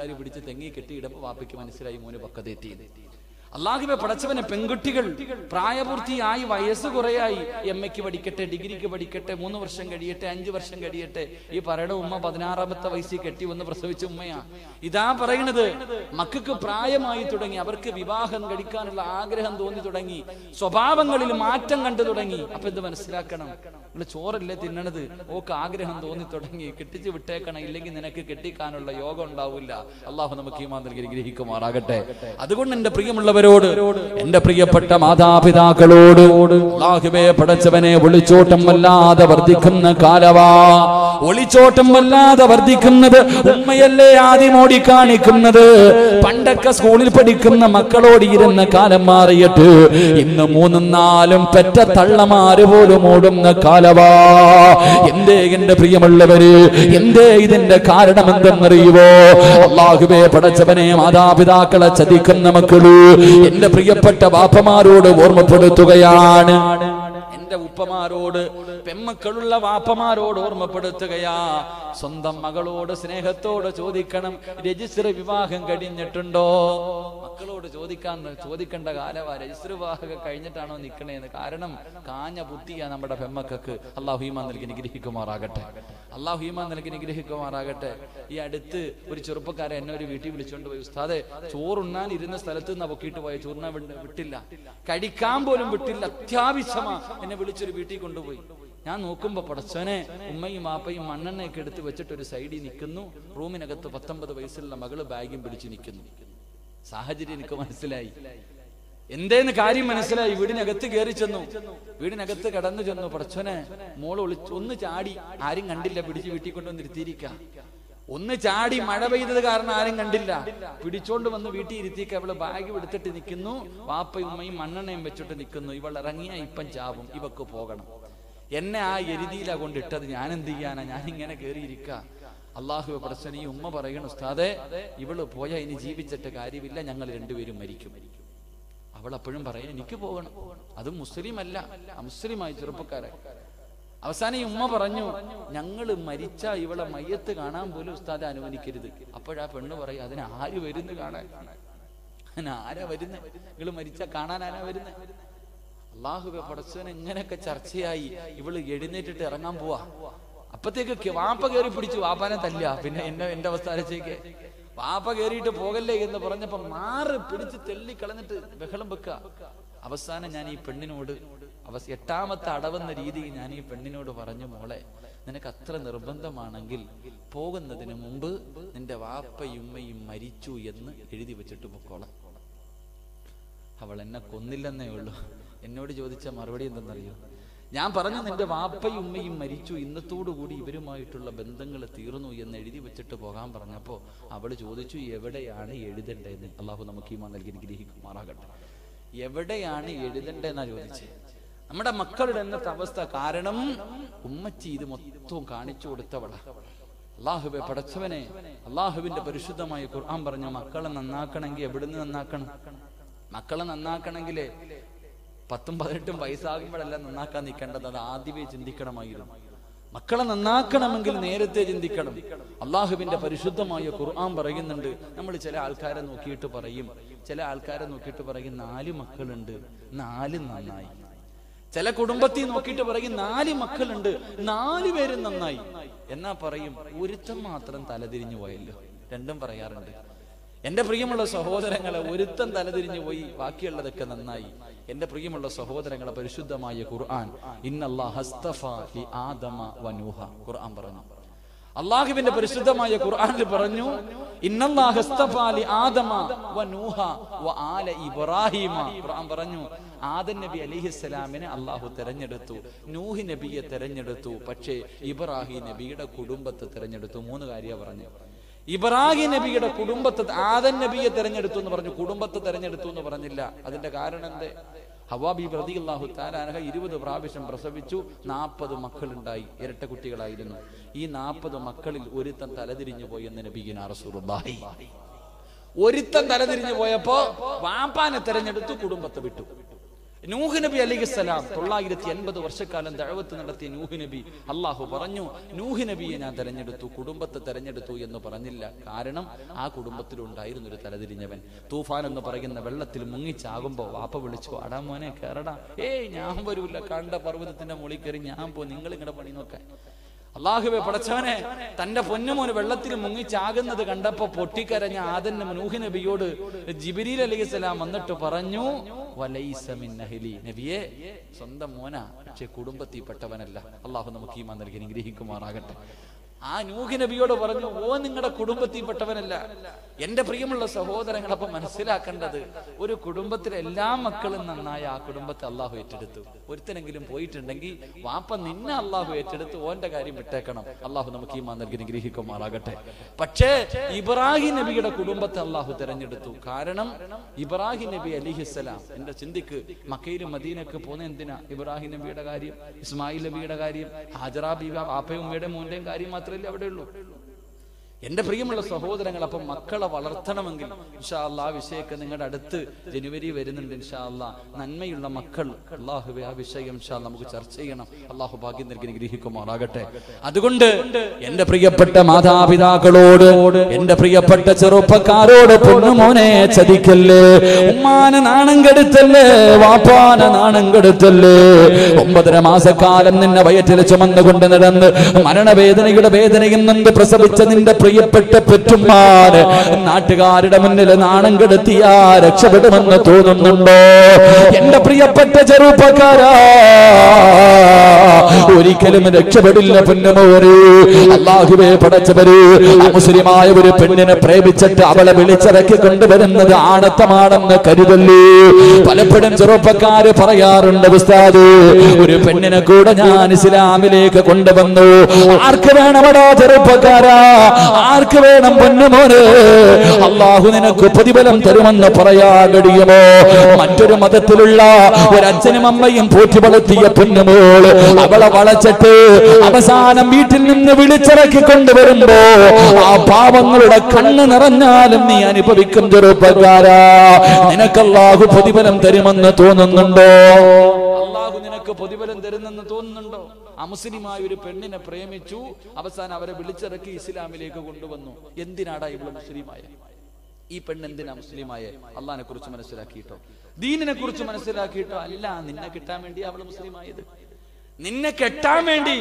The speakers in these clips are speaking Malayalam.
ആൾക്കാർ പിടിച്ച് തെങ്ങി കെട്ടിയിടപ്പോൾ വാപ്പയ്ക്ക് മനസ്സിലായി മോന് പക്കതെത്തി. അള്ളാഹുബെ പടച്ചവനെ പെൺകുട്ടികൾ പ്രായപൂർത്തിയായി വയസ്സ് കുറയായി എം എക്ക് പഠിക്കട്ടെ ഡിഗ്രിക്ക് പഠിക്കട്ടെ മൂന്ന് വർഷം കഴിയട്ടെ അഞ്ചു വർഷം കഴിയട്ടെ. ഈ പറയണ ഉമ്മ പതിനാറാമത്തെ വയസ്സിൽ കെട്ടി വന്ന് പ്രസവിച്ച ഉമ്മയാ. ഇതാ പറയണത് മക്കൾക്ക് പ്രായമായി തുടങ്ങി അവർക്ക് വിവാഹം കഴിക്കാനുള്ള ആഗ്രഹം തോന്നി തുടങ്ങി സ്വഭാവങ്ങളിൽ മാറ്റം കണ്ടു തുടങ്ങി. അപ്പൊ എന്ത് മനസ്സിലാക്കണം? നിങ്ങൾ ചോറല്ലേ തിന്നണത്? ഓക്ക് ആഗ്രഹം തോന്നി തുടങ്ങി. കെട്ടിച്ച് വിട്ടേക്കണം ഇല്ലെങ്കിൽ നിനക്ക് കെട്ടിക്കാനുള്ള യോഗം ഉണ്ടാവില്ല. അള്ളാഹു നമുക്ക് ഈ മാതിരി ഗ്രഹിക്കുമാറാകട്ടെ. അതുകൊണ്ട് എന്റെ പ്രിയമുള്ളവരോട് എന്റെ പ്രിയപ്പെട്ട മാതാപിതാക്കളോട് ലാഹുബേ പടച്ചവനെ ഒളിച്ചോട്ടം വല്ലാതെ വർദ്ധിക്കുന്ന കാലവാ. ഒളിച്ചോട്ടം വല്ലാതെ വർദ്ധിക്കുന്നത് ഉമ്മയല്ലേ ആദ്യം ഓടി കാണിക്കുന്നത് പണ്ടൊക്കെ സ്കൂളിൽ പഠിക്കുന്ന മക്കളോട് ഇരുന്ന കാലം മാറിയിട്ട് ഇന്ന് മൂന്നും നാലും പെറ്റ തള്ളമാര് പോലും ഓടുന്ന കാലവാ. എന്തേ എന്റെ പ്രിയമുള്ളവര് എന്തേ ഇതിന്റെ കാരണം എന്തെന്നറിയുവോ അള്ളാഹുബേ പടച്ചവനെ മാതാപിതാക്കളെ ചതിക്കുന്ന മക്കൾ എന്റെ പ്രിയപ്പെട്ട ബാപ്പമാരോട് ഓർമ്മപ്പെടുത്തുകയാണ്. എന്റെ ഉപ്പമാരോട് പെമ്മക്കളുള്ള വാപ്പമാരോട് ഓർമ്മപ്പെടുത്തുകയാ. സ്വന്തം മകളോട് സ്നേഹത്തോട് ചോദിക്കണം. രജിസ്റ്റർ വിവാഹം കഴിഞ്ഞിട്ടുണ്ടോ? മക്കളോട് ചോദിക്കാൻ ചോദിക്കേണ്ട കാലമാ രജിസ്റ്റർ വിവാഹം കഴിഞ്ഞിട്ടാണോ നിൽക്കണേന്ന് കാരണം കാഞ്ഞ ബുദ്ധിയാ നമ്മുടെ പെമ്മക്കൾക്ക് അള്ളാഹു ഹീമാൻ നൽകി നിഗ്രഹിക്കുമാറാകട്ടെ അള്ളാഹു ഹീമാൻ നൽകി നിഗ്രഹിക്കുമാറാകട്ടെ ഈ അടുത്ത് ഒരു ചെറുപ്പക്കാരൻ എന്നെ ഒരു വീട്ടിൽ വിളിച്ചുകൊണ്ട് പോയി. ഉസ്താദെ ചോറുണ്ണാൻ ഇരുന്ന സ്ഥലത്ത് നിന്ന് പൊക്കിയിട്ട് പോയ. ചോറുണ്ണാൻ വിട്ടില്ല. കഴിക്കാൻ പോലും വിട്ടില്ല. അത്യാവശ്യമാ. എന്നെ വിളിച്ചൊരു വീട്ടിൽ കൊണ്ടുപോയി. ഞാൻ നോക്കുമ്പോ പടച്ചോനെ ഉമ്മയും വാപ്പയും മണ്ണെണ്ണയൊക്കെ എടുത്ത് വെച്ചിട്ട് ഒരു സൈഡിൽ നിൽക്കുന്നു. റൂമിനകത്ത് പത്തൊമ്പത് വയസ്സുള്ള മകൾ ബാഗും പിടിച്ചു നിൽക്കുന്നു. സാഹചര്യം എനിക്ക് മനസ്സിലായി. എന്തേന്ന് കാര്യം മനസ്സിലായി? വീടിനകത്ത് കയറി ചെന്നു. വീടിനകത്ത് കടന്നു ചെന്നു. പടച്ചോനെ മോൾ ഒളിച്ച് ഒന്ന് ചാടി ആരും കണ്ടില്ല. പിടിച്ച് വീട്ടിൽ കൊണ്ടുവന്ന് ഇരുത്തിയിരിക്ക ഒന്ന് ചാടി മഴ പെയ്തത് കാരണം ആരും കണ്ടില്ല. പിടിച്ചോണ്ട് വന്ന് വീട്ടിൽ ഇരുത്തിക്ക് അവൾ ബാഗ് എടുത്തിട്ട് നിൽക്കുന്നു. വാപ്പയും ഉമ്മയും മണ്ണെണ്ണയും വെച്ചിട്ട് നിൽക്കുന്നു. ഇവൾ ഇറങ്ങിയ ഇപ്പം ചാവും. ഇവക്ക് പോകണം. എന്നെ ആ എരുതിയിലാ കൊണ്ടിട്ടത്. ഞാൻ എന്ത് ചെയ്യാനാ? ഞാൻ ഇങ്ങനെ കയറിയിരിക്ക അള്ളാഹു പ്രശ്നം ഈ ഉമ്മ പറയണു ഉസ്താദെ ഇവൾ പോയ ഇനി ജീവിച്ചിട്ട് കാര്യമില്ല ഞങ്ങൾ രണ്ടുപേരും മരിക്കും. അവൾ അപ്പോഴും പറയും എനിക്ക് പോകണം. അത് മുസ്ലിം അല്ല അമുസ്ലിമായി ചെറുപ്പക്കാരെ അവസാനം ഈ ഉമ്മ പറഞ്ഞു ഞങ്ങൾ മരിച്ച ഇവളെ മയ്യത്ത് കാണാൻ പോലും ഉസ്താദെ അനുവദിക്കരുത്. അപ്പോഴാ പെണ്ണ് പറയും അതിന് ആര് വരുന്നു കാണാൻ? അതിന് ആരാ വരുന്നത് നിങ്ങൾ മരിച്ച കാണാൻ ആരാ അള്ളാഹുബെ പടച്ചവൻ ഇങ്ങനെയൊക്കെ ചർച്ചയായി. ഇവൾ എഴുന്നേറ്റിട്ട് ഇറങ്ങാൻ പോവാ. അപ്പത്തേക്ക് വാപ്പ കയറി പിടിച്ചു. വാപ്പാനെ തല്ല പിന്നെ എന്നെ എന്റെ അവസ്ഥ വാപ്പ കയറിയിട്ട് പോകല്ലേ എന്ന് പറഞ്ഞപ്പോ മാറ് പിടിച്ച് തെല്ലി കളഞ്ഞിട്ട് ബഹളം വെക്ക. അവസാനം ഞാൻ ഈ പെണ്ണിനോട് അവ എട്ടാമത്തെ അടവെന്ന രീതിയിൽ ഞാൻ ഈ പെണ്ണിനോട് പറഞ്ഞു മോളെ നിനക്ക് അത്ര നിർബന്ധമാണെങ്കിൽ പോകുന്നതിന് മുമ്പ് നിന്റെ വാപ്പയുമ്മയും മരിച്ചു എന്ന് എഴുതി വെച്ചിട്ട് പൊക്കോളാം. അവൾ എന്നെ കൊന്നില്ലെന്നേ ഉള്ളൂ. എന്നോട് ചോദിച്ച മറുപടി എന്തെന്നറിയോ? ഞാൻ പറഞ്ഞു നിന്റെ വാപ്പയും ഉമ്മയും മരിച്ചു. ഇന്നത്തോടുകൂടി ഇവരുമായിട്ടുള്ള ബന്ധങ്ങൾ തീർന്നു എന്ന് എഴുതി വെച്ചിട്ട് പോകാൻ പറഞ്ഞപ്പോ അവൾ ചോദിച്ചു എവിടെയാണ് എഴുതേണ്ടതെന്ന്? അള്ളാഹു നമുക്ക് ഈ നൽകി ഗ്രഹിക്കുമാറാകട്ടെ എവിടെയാണ് എഴുതേണ്ടതെന്നാ ചോദിച്ചത് നമ്മുടെ മക്കളുടെ എന്നത്തെ അവസ്ഥ കാരണം ഉമ്മച്ചി ഇത് മൊത്തവും കാണിച്ചു കൊടുത്തവളാ. അള്ളാഹുബെ പടച്ചവനെ അള്ളാഹുവിന്റെ പരിശുദ്ധമായ ഖുർആൻ പറഞ്ഞു മക്കളെ നന്നാക്കണമെങ്കിൽ എവിടുന്ന് നന്നാക്കണം? മക്കളെ നന്നാക്കണമെങ്കിൽ പത്തും പതിനെട്ടും വയസ്സാകുമ്പോഴല്ല നന്നാക്കാൻ നിൽക്കേണ്ടത്? അത് ആദ്യമേ ചിന്തിക്കണമായിരുന്നു. മക്കളെ നന്നാക്കണമെങ്കിൽ നേരത്തെ ചിന്തിക്കണം. അള്ളാഹുവിന്റെ പരിശുദ്ധമായ ഖുർആൻ പറയുന്നുണ്ട്. നമ്മൾ ചില ആൾക്കാരെ നോക്കിയിട്ട് പറയും. ചില ആൾക്കാരെ നോക്കിയിട്ട് പറയും നാല് മക്കളുണ്ട്. നാല് നന്നായി. ചില കുടുംബത്തിൽ നോക്കിയിട്ട് പറയും നാല് മക്കളുണ്ട്. നാല് പേരും നന്നായി. എന്നാ പറയും? ഒരുത്തം മാത്രം തലതിരിഞ്ഞു പോയല്ലോ. രണ്ടും പറയാറുണ്ട്. എന്റെ പ്രിയമുള്ള സഹോദരങ്ങളെ ഒരുത്തം തലതിരിഞ്ഞു പോയി ബാക്കിയുള്ളതൊക്കെ നന്നായി. എന്റെ പ്രിയമുള്ള സഹോദരങ്ങളെ പരിശുദ്ധമായ ഖുർആൻ വനൂഹ ഖുർആൻ പറഞ്ഞു. അള്ളാഹുവിന്റെ പരിശുദ്ധമായ ഖുർആനിൽ പറഞ്ഞു ആദമ വ ഇബ്രാഹിമ. ഖുർആൻ പറഞ്ഞു ആദൻ നബി അലിഹിസ്സലാമിനെ അള്ളാഹു തെരഞ്ഞെടുത്തു നൂഹി നബിയെ തെരഞ്ഞെടുത്തു പക്ഷേ ഇബ്രാഹിം നബിയുടെ കുടുംബത്തെ തെരഞ്ഞെടുത്തു. മൂന്ന് കാര്യ പറഞ്ഞു ഇബ്രാഹിം നബിയുടെ കുടുംബത്തെ ആദൻ നബിയെ തെരഞ്ഞെടുത്തു എന്ന് പറഞ്ഞു. കുടുംബത്തെ തെരഞ്ഞെടുത്തു എന്ന് പറഞ്ഞില്ല. അതിന്റെ കാരണം എന്തേ? ഹവാബി പ്രതി അള്ളാഹു താലാനഹ ഇരുപത് പ്രാവശ്യം പ്രസവിച്ചു. നാൽപ്പത് മക്കളുണ്ടായി. ഇരട്ട കുട്ടികളായിരുന്നു. ഈ നാൽപ്പത് മക്കളിൽ ഒരുത്തൻ തലതിരിഞ്ഞു പോയി എന്ന് റസൂലുള്ളാഹി. ഒരുത്തൻ തലതിരിഞ്ഞു പോയപ്പോ വാപ്പാനെ തെരഞ്ഞെടുത്തു കുടുംബത്തെ വിട്ടു. നൂഹ് നബി അലിഖിസ്സലാം തൊള്ളായിരത്തി അൻപത് വർഷക്കാലം ദഴവത്ത് നടത്തിയ നൂഹ് നബി അള്ളാഹു പറഞ്ഞു നൂഹ് നബിയെ ഞാൻ തെരഞ്ഞെടുത്തു കുടുംബത്തെ തെരഞ്ഞെടുത്തു എന്ന് പറഞ്ഞില്ല. കാരണം ആ കുടുംബത്തിലുണ്ടായിരുന്നു ഒരു തലതിരിഞ്ഞവൻ. തൂഫാൻ എന്ന് പറയുന്ന വെള്ളത്തിൽ മുങ്ങിച്ചാകുമ്പോ വാപ്പ വിളിച്ചു അടാ മോനെ കയറടാ ഏയ് ഞാൻ വരൂല. കണ്ട പർവതത്തിന്റെ മുകളിൽ കയറി ഞാൻ പോ നിങ്ങൾ ഇങ്ങടെ പണി നോക്കാൻ. അള്ളാഹുവെ പടച്ചവനെ തന്റെ പൊന്നുമോന് വെള്ളത്തിൽ മുങ്ങിച്ചാകുന്നത് കണ്ടപ്പോ പൊട്ടിക്കരഞ്ഞ ആദൻ മനൂഹ് നബിയോട് ജിബിരിൽ അലൈഹിസ്സലാം വന്നിട്ട് പറഞ്ഞു നബിയെ സ്വന്തം മോന പക്ഷെ കുടുംബത്തിൽപ്പെട്ടവനല്ല. അള്ളാഹു നമുക്ക് ഈ നൽകി അനുഗ്രഹിക്കുമാറാകട്ടെ. ആ നൂഹി നബിയോട് പറഞ്ഞു ഓ നിങ്ങളുടെ കുടുംബത്തിൽപ്പെട്ടവനല്ല. എന്റെ പ്രിയമുള്ള സഹോദരങ്ങൾ അപ്പൊ മനസ്സിലാക്കേണ്ടത് ഒരു കുടുംബത്തിലെ എല്ലാ മക്കളും നന്നായ ആ കുടുംബത്തെ അള്ളാഹു ഏറ്റെടുത്തു. ഒരുത്തനെങ്കിലും പോയിട്ടുണ്ടെങ്കിൽ വാപ്പ നിന്നെ അള്ളാഹു ഏറ്റെടുത്ത് ഓന്റെ കാര്യം വിട്ടേക്കണം. അള്ളാഹു നമുക്ക് ഈ നൽകി നിഗ്രഹിക്കുമാറാകട്ടെ പക്ഷേ ഇബ്രാഹിം നബിയുടെ കുടുംബത്തെ അള്ളാഹു തെരഞ്ഞെടുത്തു. കാരണം ഇബ്രാഹിം നബി അലിഹിസ്സലാം എന്റെ ചിന്തിക്ക് മക്കയിലും മദീനൊക്കെ പോകുന്ന എന്തിനാ? ഇബ്രാഹിം നബിയുടെ കാര്യം ഇസ്മായിൽ നബിയുടെ കാര്യം ഹാജറ ബീബ വാപ്പയും ഉമ്മയുടെ മോന്റെയും കാര്യം മാത്രമല്ലേ അവിടെ ഉള്ളൂ എന്റെ പ്രിയമുള്ള സഹോദരങ്ങൾ അപ്പം മക്കളെ വളർത്തണമെങ്കിൽ ഇൻഷാല്ല ആ വിഷയമൊക്കെ നിങ്ങളുടെ അടുത്ത് ജനുവരി വരുന്നുണ്ട് ഇൻഷാല്ല നന്മയുള്ള മക്കൾ അള്ളാഹുബെ ആ വിഷയം ഇൻഷാ നമുക്ക് ചർച്ച ചെയ്യണം. അള്ളാഹു ഭാഗ്യം നൽകി ഗ്രഹിക്കുമാറാകട്ടെ അതുകൊണ്ട് എന്റെ പ്രിയപ്പെട്ട മാതാപിതാക്കളോട് എന്റെ പ്രിയപ്പെട്ട ചെറുപ്പക്കാരോട് പൊണ്ണുമോനെ ചതിക്കല്ലേ? ഉമ്മാനെ നാണം കെടുത്തല്ലേ? വാപ്പാനെ നാണം കെടുത്തല്ലേ? ഒമ്പതര മാസക്കാലം നിന്നെ വയറ്റിൽ ചുമന്നുകൊണ്ട് നടന്ന് മരണവേദനയുടെ വേദനയും നിന്ന് പ്രസവിച്ച നിന്റെ പ്രിയപ്പെട്ട പെറ്റുമാര് നാട്ടുകാരുടെ മുന്നിൽ നാണം കെടുത്തിയാ രക്ഷപ്പെടുമെന്ന് തോന്നുന്നുണ്ടോ? എന്റെ പ്രിയപ്പെട്ട ചെറുപ്പക്കാരാ ഒരിക്കലും രക്ഷപ്പെടില്ല പൊന്നുമോര്. അള്ളാഹുവേ പടച്ചവര് മുസ്ലിമായ ഒരു പെണ്ണിനെ പ്രേമിച്ചിട്ട് അവളെ വിളിച്ചിറക്കി കൊണ്ടുവരുന്നത് ആണത്തമാണെന്ന് കരുതല്ലേ? പലപ്പോഴും ചെറുപ്പക്കാര് പറയാറുണ്ട് ഉസ്താദ് ഒരു പെണ്ണിനെ കൂടെ ഞാൻ ഇസ്ലാമിലേക്ക് കൊണ്ടുവന്നു. ആർക്ക് വേണമടോ ചെറുപ്പക്കാരാ? ആർക്ക് വേണം പൊന്നുമോന്? അള്ളാഹു നിനക്ക് പ്രതിഫലം തരുമെന്ന് പറയാ കഴിയുമോ? മറ്റൊരു മതത്തിലുള്ള ഒരച്ഛനും അമ്മയും പോറ്റി വളർത്തിയ പൊന്നുമോൾ അവളെ വളച്ചിട്ട് അവസാനം വീട്ടിൽ നിന്ന് വിളിച്ചിറക്കി കൊണ്ടുവരുമ്പോ ആ പാവങ്ങളുടെ കണ്ണ് നിറഞ്ഞാലും നീ അനുഭവിക്കും ചെറുപ്പക്കാരാ നിനക്കല്ലാഹു പ്രതിഫലം തരുമെന്ന് തോന്നുന്നുണ്ടോ? അള്ളാഹു നിനക്ക് പ്രതിഫലം തരുന്നെന്ന് തോന്നുന്നുണ്ടോ? അമുസ്ലിമായ ഒരു പെണ്ണിനെ പ്രേമിച്ചു അവസാനം അവരെ വിളിച്ചിറക്കി ഇസ്ലാമിലേക്ക് കൊണ്ടുവന്നു. എന്തിനാടാ ഇവൾ മുസ്ലിമായ? ഈ പെണ്ണ് എന്തിനാ മുസ്ലിമായ? അള്ളഹാനെ കുറിച്ച് മനസ്സിലാക്കിയിട്ടോ? ദീനിനെ കുറിച്ച് മനസ്സിലാക്കിയിട്ടോ? അല്ല നിന്നെ കിട്ടാൻ വേണ്ടി അവൾ മുസ്ലിമായത്. നിന്നെ കെട്ടാൻ വേണ്ടി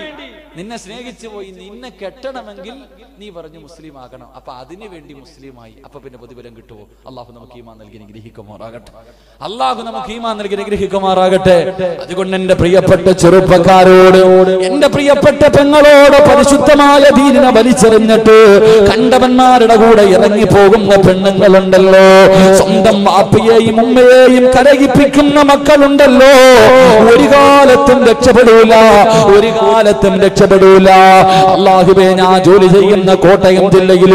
നിന്നെ സ്നേഹിച്ചു പോയി നിന്നെ കെട്ടണമെങ്കിൽ നീ പറഞ്ഞു മുസ്ലിം ആകണം അപ്പൊ അതിനു വേണ്ടി മുസ്ലിമായി. അപ്പൊ പിന്നെ പ്രതിഫലം കിട്ടുമോ അള്ളാഹു നമുക്ക് ഈമാൻ നൽകി ഗ്രഹിക്കുമാറാകട്ടെ അള്ളാഹു നമുക്ക് ഈമാൻ നൽകി ഗ്രഹിക്കുമാറാകട്ടെ അതുകൊണ്ട് എന്റെ പ്രിയപ്പെട്ട ചെറുപ്പക്കാരോട് എന്റെ പ്രിയപ്പെട്ട പെങ്ങളോട് പരിശുദ്ധമായ ദീനിനെ വലിച്ചെറിഞ്ഞിട്ട് കണ്ടവന്മാരുടെ കൂടെ ഇറങ്ങി പോകുന്ന പെണ്ണുങ്ങളുണ്ടല്ലോ. സ്വന്തം വാപ്പയെയും ഉമ്മയെയും കരയിപ്പിക്കുന്ന മക്കളുണ്ടല്ലോ. ഒരു കാലത്തും രക്ഷപ്പെടൂല. ഒരു കാലത്തും രക്ഷപ്പെടൂല. അള്ളാഹുബേ ഞാൻ ജോലി ചെയ്യുന്ന കോട്ടയം ജില്ലയിൽ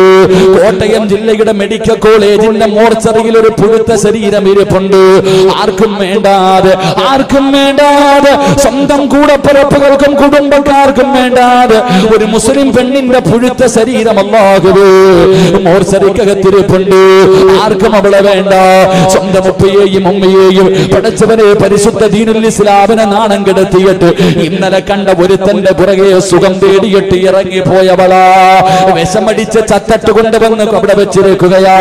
കോട്ടയം ജില്ലയുടെ മെഡിക്കൽ കോളേജിന്റെ മോർച്ചറിയിൽ ഒരു പുഴുത്ത ശരീരം ഇരിപ്പുണ്ട്. ആർക്കും വേണ്ടാതെ ആർക്കും വേണ്ടാതെ സ്വന്തം കൂടപ്പിറപ്പുകൾക്കും കുടുംബക്കാർക്കും വേണ്ടാതെ ഒരു മുസ്ലിം പെണ്ണിന്റെ പുഴുത്ത ശരീരം അള്ളാഹുബേ മോർച്ചറിക്കകത്തിരിപ്പുണ്ട്. ആർക്കും അവളെ വേണ്ട. സ്വന്തം ഉപ്പയെയും ഉമ്മയെയും പടച്ചവനെ പരിശുദ്ധ ദീനുൽ ഇസ്ലാമിനെ നാണം കെടുത്തിയിട്ട് ഇന്നലെ കണ്ട ഒരുത്തന്റെ പുറകെ സുഖം തേടിയിട്ട് ഇറങ്ങിപ്പോയവളാ. വിഷമടിച്ച് ചത്തട്ട് കൊണ്ടുവന്ന് അവിടെ വെച്ചിരിക്കുകയാ.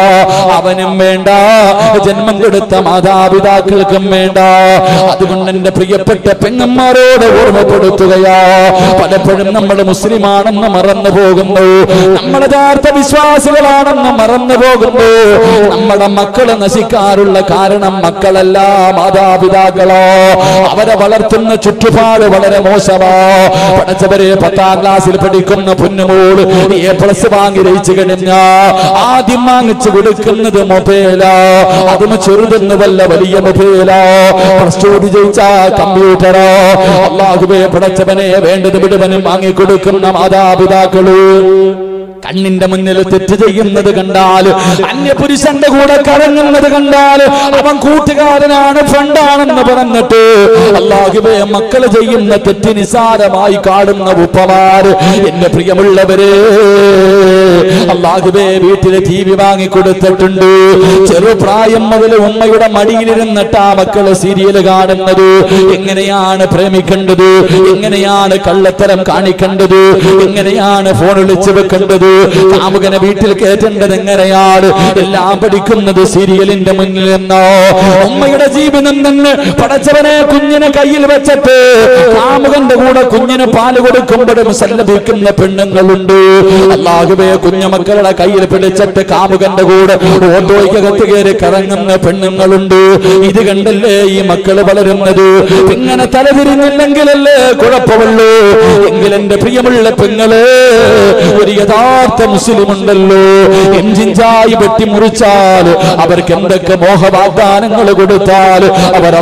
അവനും വേണ്ട. ജന്മം കൊടുത്ത മാതാപിതാക്കൾക്കും വേണ്ട. അതുകൊണ്ട് എന്റെ പ്രിയപ്പെട്ട പെങ്ങന്മാരോട് ഓർമ്മപ്പെടുത്തുകയാ. പലപ്പോഴും നമ്മൾ മുസ്ലിമാണെന്ന് മറന്നു പോകുന്നു. നമ്മൾ യഥാർത്ഥ വിശ്വാസികളാണെന്ന് മറന്നു പോകുന്നു. നമ്മുടെ മക്കളെ നശിക്കാറുള്ള കാരണം മക്കളല്ല മാതാപിതാക്കളോ. അവരെ വളർത്തുന്ന ചുറ്റുപാട് വളരെ മോശമാ. പഠിച്ചവരെ പത്താം ക്ലാസ്സിൽ പഠിക്കുന്ന പൊന്നുമോൾ എ പ്ലസ് വാങ്ങി രയിച്ചു കഴിഞ്ഞ ആദ്യം വാങ്ങിച്ചു കൊടുക്കുന്നത് മൊബൈലാ. അതും ചെറുതെന്ന് വല്ല വലിയ മൊബൈലാ. പ്ലസ് ടു വിജയിച്ച കമ്പ്യൂട്ടറോ. അള്ളാഹുബെ പടച്ചവനെ വേണ്ടത് വിടുവനും വാങ്ങിക്കൊടുക്കുന്ന മാതാപിതാക്കൾ. കണ്ണിന്റെ മുന്നിൽ തെറ്റ് ചെയ്യുന്നത് കണ്ടാൽ അന്യപുരുഷന്റെ കൂടെ കറങ്ങുന്നത് കണ്ടാൽ അവൻ കൂട്ടുകാരനാണ് ഫ്രണ്ടാണെന്ന് പറഞ്ഞിട്ട് അല്ലാഹുവേ മക്കൾ ചെയ്യുന്ന തെറ്റ് നിസാരമായി കാണുന്ന ഉപ്പമാര് എന്റെ പ്രിയമുള്ളവരെ അല്ലാഹുവേ വീട്ടിൽ ടി വി വാങ്ങി കൊടുത്തിട്ടുണ്ട്. ചെറുപ്രായം മുതൽ ഉമ്മയുടെ മടിയിലിരുന്നിട്ട് ആ മക്കൾ സീരിയൽ കാണുന്നത് എങ്ങനെയാണ് പ്രേമിക്കേണ്ടത് എങ്ങനെയാണ് കള്ളത്തരം കാണിക്കേണ്ടത് എങ്ങനെയാണ് ഫോൺ വിളിച്ചു വെക്കേണ്ടത് കാമുകനെ വീട്ടിൽ കയറ്റേണ്ടത് എങ്ങനെയാണ്? എല്ലാം പഠിക്കുന്നത് സീരിയലിന്റെ മുന്നിൽ നിന്നോ? ഉമ്മയുടെ ജീവിതം തന്നെ പടച്ചവനെ കുഞ്ഞിനെ കയ്യിൽ വെച്ചിട്ട് കാമുകന്റെ കൂടെ കുഞ്ഞിന് പാൽ കൊടുക്കുമ്പോഴും സല്ലപിക്കുന്ന പെണ്ണുങ്ങളുണ്ട്. അല്ലാഹുവേ കുഞ്ഞുമക്കളുടെ കയ്യിൽ പിടിച്ചിട്ട് കാമുകന്റെ കൂടെ ഓട്ടോയ്ക്കകത്ത് കയറി കറങ്ങുന്ന പെണ്ണുങ്ങളുണ്ട്. ഇത് കണ്ടല്ലേ ഈ മക്കൾ വളരുന്നത്? ഇങ്ങനെ തലതിരിഞ്ഞില്ലെങ്കിലല്ലേ കുഴപ്പമുള്ളൂ? എങ്കിൽ എന്റെ പ്രിയമുള്ള പെങ്ങൾ ഒരു യഥാർത്ഥ മുസ്ലിം ഉണ്ടല്ലോ എഞ്ചിഞ്ചായി വെട്ടിമുറിച്ചാൽ അവർക്ക് എന്തൊക്കെ മോഹവാഗ്ദാനങ്ങൾ കൊടുത്താൽ അവർ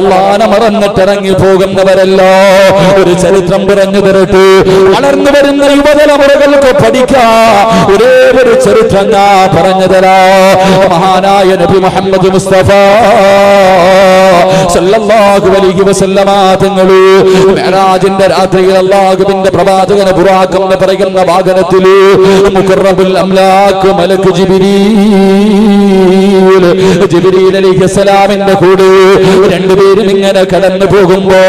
മറന്നിട്ടിറങ്ങി പോകുന്നവരല്ലോ. ഒരു ചരിത്രം പറഞ്ഞു തരട്ടെ. വളർന്നു വരുന്ന യുവതലമുറകൾക്ക് പഠിക്കാ. ഒരേ ഒരു ചരിത്രം പറഞ്ഞു തരാ. മഹാനായ നബി മുഹമ്മദ് മുസ്തഫ സല്ലല്ലാഹു അലൈഹി വസല്ലമ രാത്രിയിൽ അല്ലാഹുവിന്റെ പ്രവാചകനെ ബുറാഖ് എന്ന് പറയുന്ന വാഹനത്തിൽ മുഖറബുൽ അലൈഹിസ്സലാമിന്റെ കൂടെ രണ്ടുപേരും ഇങ്ങനെ കടന്നു പോകുമ്പോ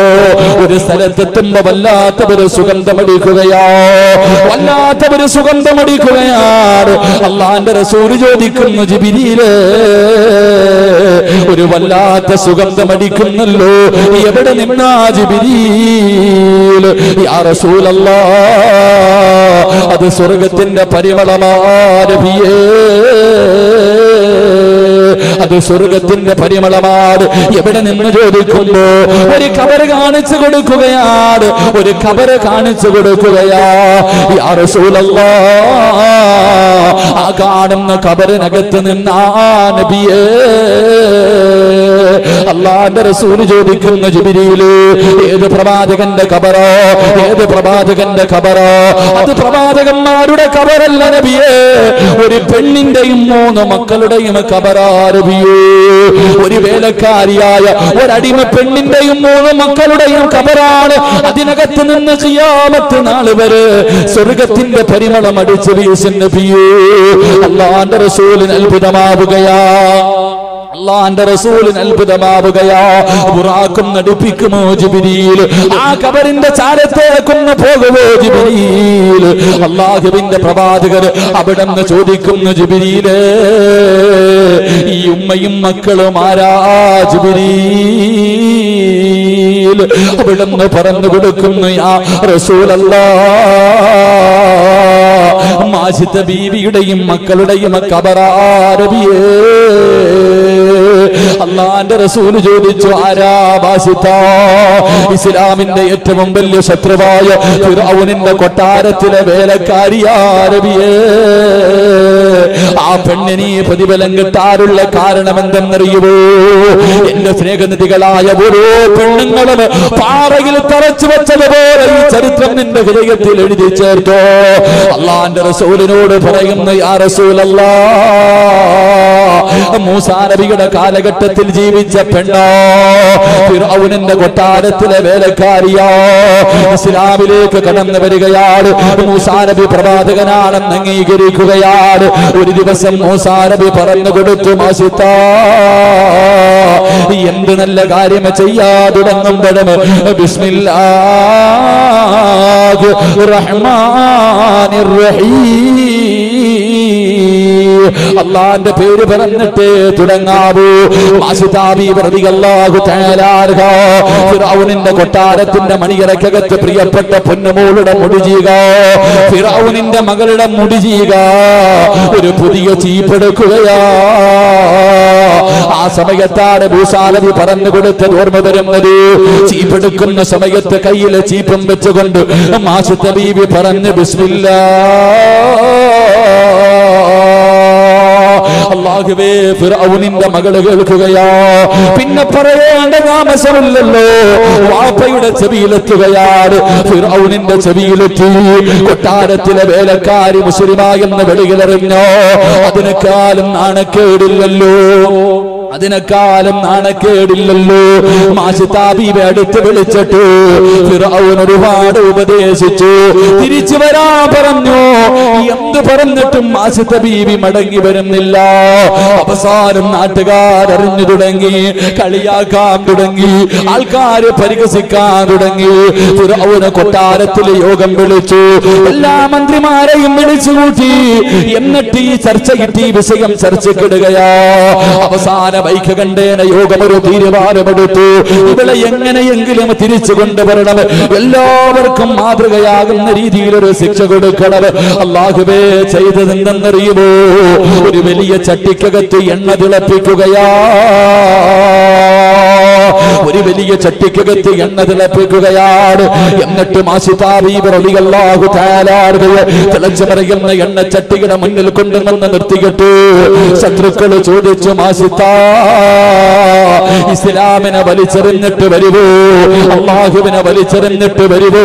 ഒരു സ്ഥലത്തെത്തുമ്പോ വല്ലാത്ത ഒരു സുഗന്ധമടിക്കുകയാ. വല്ലാത്ത ഒരു സുഗന്ധമടിക്കുകയാണ്. അള്ളാന്റെ റസൂര് ചോദിക്കുന്നു ജിബിരിയിൽ ഒരു വല്ലാത്ത സുഗന്ധമടിക്കുന്നല്ലോ. എവിടെ നിന്നാ ജിബിരിയിൽ അത് സ്വർഗത്തിന്റെ പരിമളമാരഭിയേ. അത് സ്വർഗത്തിന്റെ പരിമളമാണ് എവിടെ നിന്ന് ചോദിക്കുമ്പോ ഒരു കബറ് കാണിച്ചു കൊടുക്കുകയാണ്. ഒരു കബറ് കാണിച്ചു കൊടുക്കുകയാ. ആ കാണുന്ന കബറിനകത്ത് നിന്നാ നബിയേ. അള്ളാന്റെ റസൂൽ ചോദിക്കുന്ന ജിബിരിയിൽ ഏത് പ്രവാചകന്റെ കബറോ ഏത് പ്രവാചകന്റെ കബറോ അത് പ്രവാചകന്മാരുടെ കബറല്ല നബിയേ ഒരു പെണ്ണിന്റെയും മൂന്ന് മക്കളുടെയും കബറാ ഒരു വേലക്കാരിയായ ഒരടിമ പെണ്ണിന്റെയും മൂന്ന് മക്കളുടെയും കബറാണ് അതിനകത്ത് നിന്ന് ചെയ്യാമത്ത് നാൾ വരെ സ്വർഗത്തിന്റെ പരിമളം അടിച്ചു വീശുന്ന നബിയേ. അള്ളാന്റെ റസൂലിന് അത്ഭുതമാവുകയാ. അള്ളാന്റെ റസൂലിന് അത്ഭുതമാവുകയാ. ബുറാക്കും നടിപ്പിക്കുമോ ജിബിരിയിൽ ആ കബറിന്റെ ചാരത്തേക്കൊന്ന് പോകുമോ ജിബിരിയിൽ അള്ളാഹുവിന്റെ പ്രവാചകർ അവിടെ നിന്ന് ചോദിക്കുന്നു ജിബിരിയിൽ ഈ ഉമ്മയും മക്കളും ആരാ ജിബിരിയിൽ അവിടെ നിന്ന് പറഞ്ഞു കൊടുക്കുന്നു യാ റസൂലല്ലാ മാജിത്ത ബീവിയുടെയും മക്കളുടെയും കബറാരബിയേ അള്ളാന്റെ റസൂൽ ചോദിച്ചു ഇസ്ലാമിന്റെ ഏറ്റവും വലിയ ശത്രുവായ ഫിറൌനിന്റെ കൊട്ടാരത്തിലെ വേലക്കാരിയാരവിയേ ആ പെണ്ണിനെ പ്രതിഫലം കിട്ടാറുള്ള കാരണം എന്തെന്നറിയുമോ എന്റെ സ്നേഹനിധികളായ ഓരോ പെണ്ണുങ്ങളും പാറയിൽ തറച്ചു വെച്ചതുപോലെ ഈ ചരിത്രം നിന്റെ ഹൃദയത്തിൽ എഴുതി ചേർത്തോ. അള്ളാന്റെ റസൂലിനോട് പറയുന്ന ആ റസൂലല്ലാ മൂസാ നബിയുടെ കാലഘട്ടത്തിൽ ജീവിച്ച പെണ്ണോ? ഫിറൗനിന്റെ കൊട്ടാരത്തിലെ വേലക്കാരിയോ? ഇസ്ലാമിലേക്ക് കടന്നു വരികയാണ് മൂസാ നബി പ്രവാചകനാണെന്ന് അംഗീകരിക്കുകയാണ് ഒരു ദിവസം മൂസാ നബി പറഞ്ഞു കൊടുത്തു മാസിത്ത എന്ത് നല്ല കാര്യം ചെയ്യാ തുടങ്ങുമ്പോഴും ബിസ്മില്ലാ റഹ്മാനിർ റഹീം. അള്ളാന്റെ പേര് പറഞ്ഞിട്ട് തുടങ്ങാവൂ. കൊട്ടാരത്തിന്റെ മണിയറക്കകത്ത് പ്രിയപ്പെട്ട പൊന്നുമോളുടെ മുടിചീക. ഫിറൌനിന്റെ മകളുടെ മുടിചീക. ഒരു പുതിയ ചീപ്പെടുക്കുകയാ. ആ സമയത്താണ് ഭൂസാലവി പറഞ്ഞു കൊടുത്തത് ഓർമ്മ തരുന്നത്. ചീപ്പെടുക്കുന്ന സമയത്ത് കയ്യിലെ ചീപ്പും വെച്ചുകൊണ്ട് മാസത്തെ ബീവി പറഞ്ഞു ബിസ്മില്ലാ അള്ളാഹുവേ ഫിറൗനിന്റെ മകൾ കേൾക്കുകയാ. പിന്നെ പറയേണ്ട താമസമില്ലല്ലോ. വാപ്പയുടെ ചെവിയിലെത്തുകയാണ്. ഫിറൌനിന്റെ ചെവിയിലെത്തി. കൊട്ടാരത്തിലെ വേലക്കാരി മുസ്ലിമായെന്ന് വെളിയിലെറിഞ്ഞോ? അതിനേക്കാളും നാണക്കേടില്ലല്ലോ. അതിനേക്കാളും നാണക്കേടില്ലല്ലോ. മാസിതാബീബെ അടുത്ത് വിളിച്ചിട്ട്. ഫിറൗൻ ഒരുപാട് ഉപദേശിച്ചു. തിരിച്ചു വരാ പറഞ്ഞു. എന്ത് പറഞ്ഞിട്ടും മാസിത്ത ബീവി മടങ്ങി വരുന്നില്ല. അവസാനം നാട്ടുകാർ അറിഞ്ഞു തുടങ്ങി കളിയാക്കാൻ തുടങ്ങി ആൾക്കാര് പരിഹസിക്കാൻ തുടങ്ങി. ഫിറൗന് കൊട്ടാരത്തിലെ യോഗം വിളിച്ചു. എല്ലാ മന്ത്രിമാരെയും വിളിച്ചു കൂട്ടി എന്നിട്ട് ഈ ചർച്ച കിട്ടി വിഷയം ചർച്ചക്കിടുകയാ അവസാന ബൈക്ക് കണ്ടേന യോഗം ഒരു തീരുമാനമെടുത്തു? ഇവളെ എങ്ങനെയെങ്കിലും തിരിച്ചു കൊണ്ടുവരണം. എല്ലാവർക്കും മാതൃകയാകുന്ന രീതിയിൽ ഒരു ശിക്ഷ കൊടുക്കണം. അള്ളാഹുബേ ചെയ്തതെന്തെന്നറിയുമോ ഒരു വലിയ ചട്ടിക്കകത്ത് എണ്ണ തിളപ്പിക്കുകയാ. ഒരു വലിയ ചട്ടിക്കകത്ത് എണ്ണ തിളപ്പിക്കുകയാണ്. എന്നിട്ട് മാസിതാബീബിയല്ലാഹു താലാറുകയെ തിളച്ചു പറയുന്ന എണ്ണ ചട്ടിയുടെ മുന്നിൽ കൊണ്ടുവന്ന് നിർത്തിയിട്ടു. ശത്രുക്കൾ ചോദിച്ചു മാസിത്താ ഇസ്ലാമിനെ വലിച്ചെറിഞ്ഞിട്ട് വരുവോ? അള്ളാഹുവിനെ വലിച്ചെറിഞ്ഞിട്ട് വരുവോ?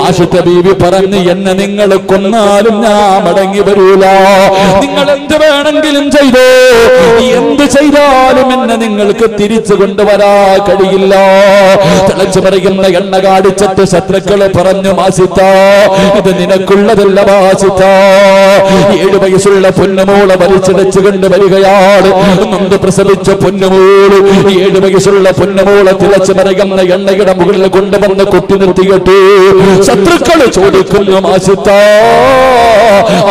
മാഷിത്ത ബീവി പറഞ്ഞ് എന്നെ നിങ്ങൾ കൊന്നാലും ഞാൻ മടങ്ങി വരൂല. നിങ്ങൾ എന്ത് വേണമെങ്കിലും ചെയ്തോ. എന്ത് ചെയ്താലും എന്നെ നിങ്ങൾക്ക് തിരിച്ചു കൊണ്ടുവരാ. കഴിയില്ല തിളച്ചു പറയുന്ന എണ്ണ ശത്രുക്കളെ പറഞ്ഞു മാസിത്ത. ഇത് നിനക്കുള്ളതല്ല മാസിത്ത. ഏഴു വയസ്സുള്ള പൊന്നുമോളെ വലിച്ചിടച്ചു കൊണ്ട് വരികയാണ് നൊന്ത് പ്രസവിച്ച പൊന്നുമോൾ ഏഴു വയസ്സുള്ള പൊന്നുമോളെ തിളച്ചു പറയുന്ന എണ്ണയുടെ മുകളിൽ കൊണ്ടുവന്ന് കൊട്ടി നിർത്തിയിട്ട് ശത്രുക്കൾ ചോദിക്കുന്നു മാസിത്ത.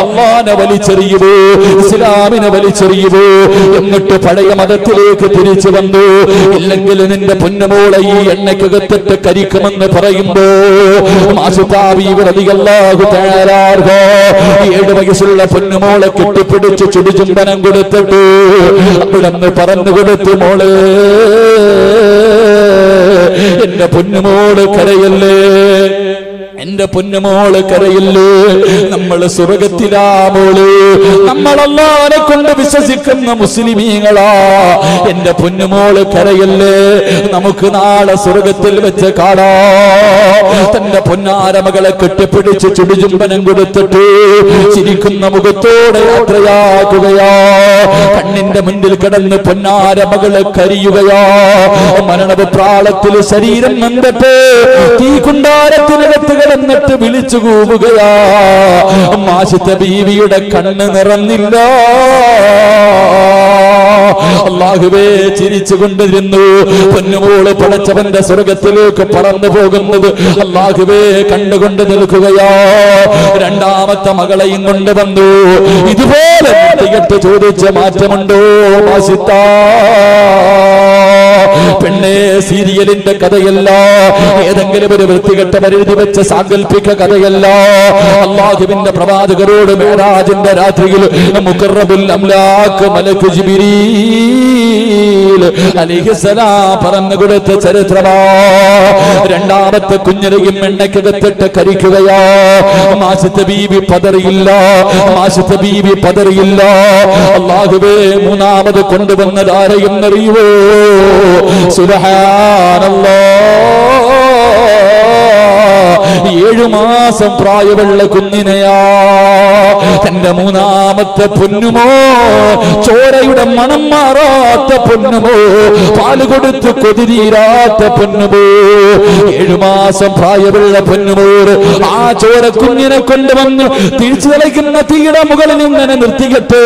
അമ്മാനെ വലിച്ചെറിയുവോ? ഇസ്ലാമിനെ വലിച്ചെറിയുവോ? എന്നിട്ട് പഴയ മതത്തിലേക്ക് തിരിച്ചു വന്നു. ഇല്ലെങ്കിൽ നിന്റെ പൊന്നമോളെ ഈ എണ്ണയ്ക്കകത്തിട്ട് കരിക്കുമെന്ന് പറയുമ്പോ ഏഴ് വയസ്സുള്ള പൊന്നുമോളെ കെട്ടിപ്പിടിച്ച് ചുടിചുംബനം കൊടുത്തിട്ട് അവിടെന്ന് പറഞ്ഞു കൊടുത്തു മോളെ എന്റെ പൊന്നുമോൾ കരയല്ലേ? എന്റെ പൊന്നുമോൾ കരയില്ലേ? നമ്മൾ സ്വർഗത്തിലാ മോൾ. നമ്മളല്ലാതെ കൊണ്ട് വിശ്വസിക്കുന്ന മുസ്ലിമീങ്ങളാ. എന്റെ പൊന്നുമോൾ കരയില്ലേ? നമുക്ക് നാളെ സ്വർഗത്തിൽ വെച്ച് കാണാ. തന്റെ പൊന്നാരമകളെ കെട്ടിപ്പിടിച്ച് ചുടിചുംബനം കൊടുത്തിട്ട് ചിരിക്കുന്ന മുഖത്തോടെ യാത്രയാക്കുകയാ കണ്ണിന്റെ മുന്നിൽ കിടന്ന് പൊന്നാര മകൾ കരിയുകയോ. മരണപ്രാളത്തിൽ ശരീരം നന്ദപ്പോ തീ കുണ്ടാരത്തിനകത്ത് കിടന്നിട്ട് വിളിച്ചു കൂവുകയാ. മാശിത്ത ബീവിയുടെ കണ്ണ് നിറഞ്ഞില്ല. അള്ളാഹുവേ ചിരിച്ചുകൊണ്ടിരുന്നു. പൊന്നുമോൾ പടച്ചവന്റെ സ്വർഗത്തിലേക്ക് പറന്നു പോകുന്നത് അള്ളാഹുവേ കണ്ടുകൊണ്ട് നിൽക്കുകയോ. രണ്ടാമത്തെ മകളെയും കൊണ്ട് വന്നു. ഇതുപോലെ തികട്ട് ചോദിച്ച മാറ്റമുണ്ടോ മാസിത്ത പെണ്ണേ സീരിയലിന്റെ കഥയല്ല. ഏതെങ്കിലും ഒരു വൃത്തികെട്ട പരിധി വെച്ച സാങ്കല്പിക കഥയല്ല. അള്ളാഹുവിന്റെ പ്രവാചകരോട് മേരാജിന്റെ രാത്രിയിൽ മുക്കറബുൽ അംലാക്ക് മലക്ക് ജിബിരീൽ അലിഹിസലാം പറഞ്ഞു കൊടുത്ത ചരിത്രമാ. രണ്ടാമത്തെ കുഞ്ഞിനെയും എണ്ണയ്ക്കകത്തിട്ട് കരിക്കുകയോ. മാസത്തെ ബീവി പതറിയില്ല. മാസത്തെ ബീവി പതറിയില്ല. അള്ളാഹുവേ മൂന്നാമത് കൊണ്ടുവന്നത് ആരെയും അറിയുവോ സുബഹാനല്ലാ. ഏഴു മാസം പ്രായമുള്ള കുഞ്ഞിനെയാ. തന്റെ മൂന്നാമത്തെ പൊന്നുമോ? ചോരയുടെ മണം മാറാത്ത പൊന്നുമോ? പാൽ കൊടുത്ത് കൊതിരീരാത്ത പൊന്നുമോ? ഏഴു മാസം പ്രായമുള്ള പൊന്നുമോ? ആ ചോര കുഞ്ഞിനെ കൊണ്ടുവന്ന് തിരിച്ചു കളിക്കുന്ന തീയുടെ മുകളിൽ ഇങ്ങനെ നിർത്തിക്കട്ടെ